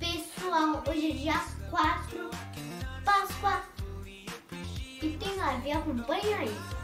Pessoal, hoje é dia quatro, para e tem a ver com banho aí.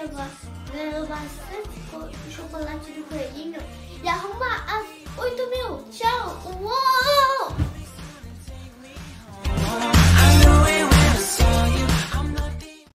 Levar ganhou bastante chocolate do coelhinho e arruma as 8 mil. Tchau!